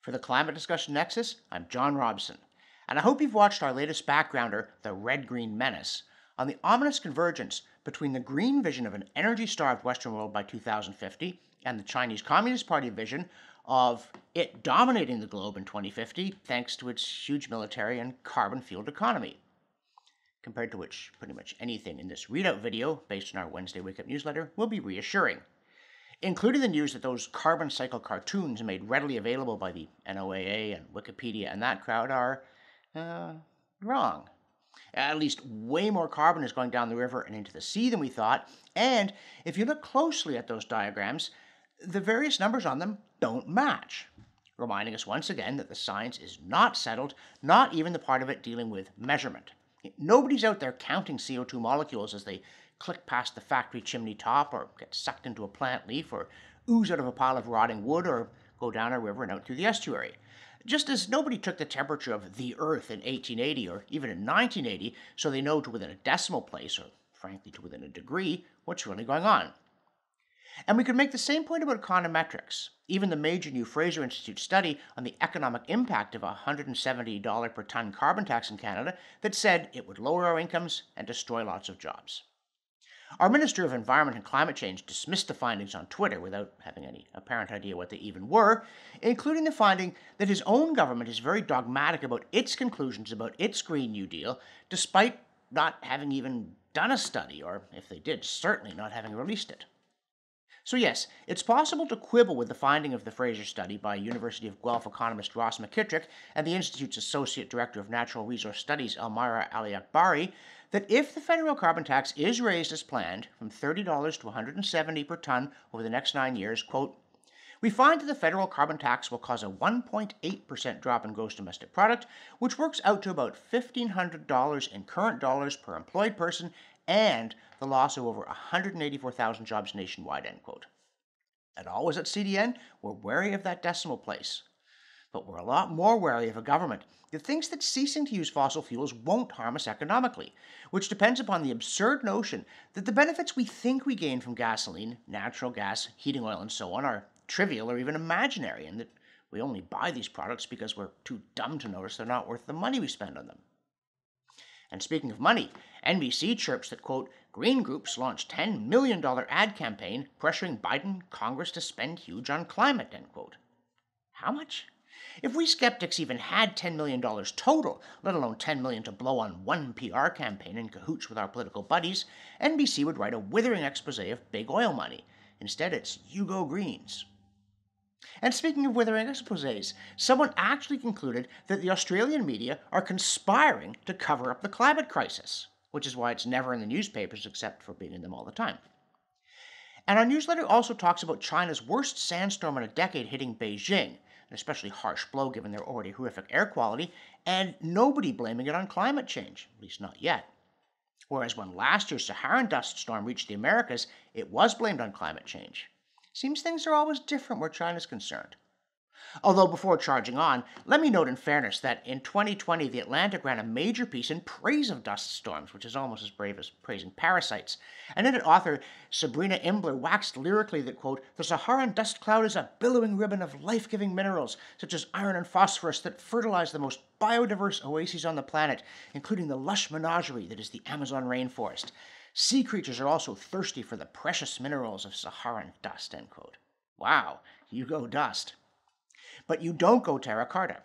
For the Climate Discussion Nexus, I'm John Robson, and I hope you've watched our latest backgrounder, The Red Green Menace, on the ominous convergence between the green vision of an energy starved Western world by 2050 and the Chinese Communist Party vision of it dominating the globe in 2050 thanks to its huge military and carbon fueled economy. Compared to which, pretty much anything in this readout video, based on our Wednesday Wake Up newsletter, will be reassuring. Including the news that those carbon cycle cartoons made readily available by the NOAA and Wikipedia and that crowd are uh, wrong. At least way more carbon is going down the river and into the sea than we thought. And if you look closely at those diagrams, the various numbers on them don't match, reminding us once again that the science is not settled, not even the part of it dealing with measurement. Nobody's out there counting CO2 molecules as they click past the factory chimney top or get sucked into a plant leaf or ooze out of a pile of rotting wood or go down a river and out through the estuary. Just as nobody took the temperature of the Earth in 1880 or even in 1980 so they know to within a decimal place or frankly to within a degree what's really going on. And we could make the same point about econometrics. Even the major new Fraser Institute study on the economic impact of a $170 per ton carbon tax in Canada that said it would lower our incomes and destroy lots of jobs. Our Minister of Environment and Climate Change dismissed the findings on Twitter without having any apparent idea what they even were, including the finding that his own government is very dogmatic about its conclusions about its Green New Deal, despite not having even done a study, or if they did, certainly not having released it. So, yes, it's possible to quibble with the finding of the Fraser study by University of Guelph economist Ross McKitrick and the Institute's Associate Director of Natural Resource Studies, Elmira Aliakbari, that if the federal carbon tax is raised as planned from $30 to $170 per ton over the next nine years, quote, we find that the federal carbon tax will cause a 1.8% drop in gross domestic product, which works out to about $1,500 in current dollars per employed person and the loss of over 184,000 jobs nationwide, end quote. And always at CDN, we're wary of that decimal place. But we're a lot more wary of a government that thinks that ceasing to use fossil fuels won't harm us economically, which depends upon the absurd notion that the benefits we think we gain from gasoline, natural gas, heating oil, and so on are trivial or even imaginary, and that we only buy these products because we're too dumb to notice they're not worth the money we spend on them. And speaking of money, NBC chirps that, quote, Green groups launched $10 million ad campaign pressuring Biden Congress to spend huge on climate, end quote. How much? If we skeptics even had $10 million total, let alone 10 million to blow on one PR campaign in cahoots with our political buddies, NBC would write a withering expose of big oil money. Instead, it's Hugo greens. And speaking of withering exposes, someone actually concluded that the Australian media are conspiring to cover up the climate crisis, which is why it's never in the newspapers except for being in them all the time. And our newsletter also talks about China's worst sandstorm in a decade hitting Beijing, an especially harsh blow given their already horrific air quality, and nobody blaming it on climate change, at least not yet. Whereas when last year's Saharan dust storm reached the Americas, it was blamed on climate change. Seems things are always different where China's concerned. Although, before charging on, let me note in fairness that in 2020, The Atlantic ran a major piece in praise of dust storms, which is almost as brave as praising parasites. And in it, author Sabrina Imbler waxed lyrically that, quote, the Saharan dust cloud is a billowing ribbon of life giving minerals, such as iron and phosphorus, that fertilize the most biodiverse oases on the planet, including the lush menagerie that is the Amazon rainforest. Sea creatures are also thirsty for the precious minerals of Saharan dust, end quote. Wow, you go dust but you don't go terra carta.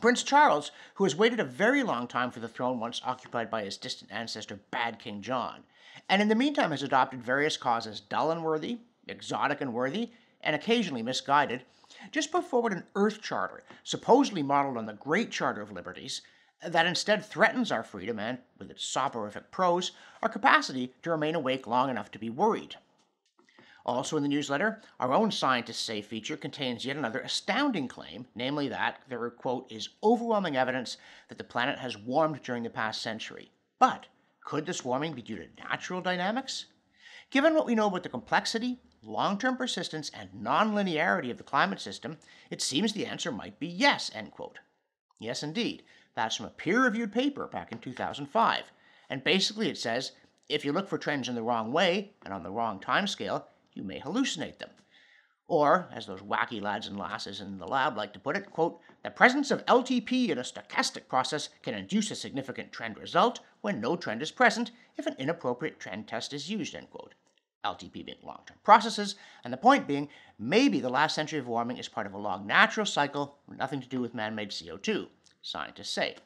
Prince Charles, who has waited a very long time for the throne once occupied by his distant ancestor Bad King John, and in the meantime has adopted various causes dull and worthy, exotic and worthy, and occasionally misguided, just put forward an Earth Charter, supposedly modeled on the Great Charter of Liberties, that instead threatens our freedom and, with its soporific prose, our capacity to remain awake long enough to be worried. Also in the newsletter, our own Scientists Say feature contains yet another astounding claim, namely that there, quote, is overwhelming evidence that the planet has warmed during the past century. But could this warming be due to natural dynamics? Given what we know about the complexity, long term persistence, and nonlinearity of the climate system, it seems the answer might be yes, end quote. Yes, indeed. That's from a peer reviewed paper back in 2005. And basically it says if you look for trends in the wrong way and on the wrong timescale, you may hallucinate them. Or, as those wacky lads and lasses in the lab like to put it, quote, the presence of LTP in a stochastic process can induce a significant trend result when no trend is present if an inappropriate trend test is used, end quote. LTP being long term processes, and the point being, maybe the last century of warming is part of a long natural cycle, nothing to do with man made CO2, scientists say.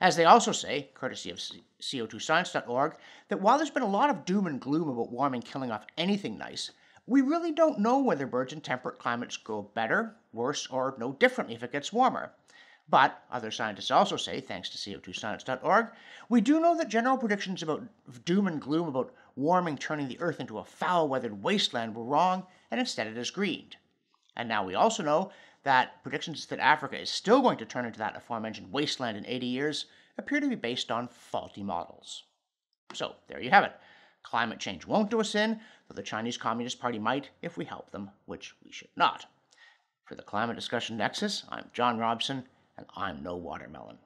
As they also say, courtesy of CO2science.org, that while there's been a lot of doom and gloom about warming killing off anything nice, we really don't know whether birds in temperate climates grow better, worse, or no differently if it gets warmer. But, other scientists also say, thanks to CO2science.org, we do know that general predictions about doom and gloom about warming turning the Earth into a foul weathered wasteland were wrong, and instead it has greened. And now we also know that predictions that Africa is still going to turn into that aforementioned wasteland in 80 years appear to be based on faulty models. So, there you have it. Climate change won't do us in, though the Chinese Communist Party might if we help them, which we should not. For the Climate Discussion Nexus, I'm John Robson, and I'm no watermelon.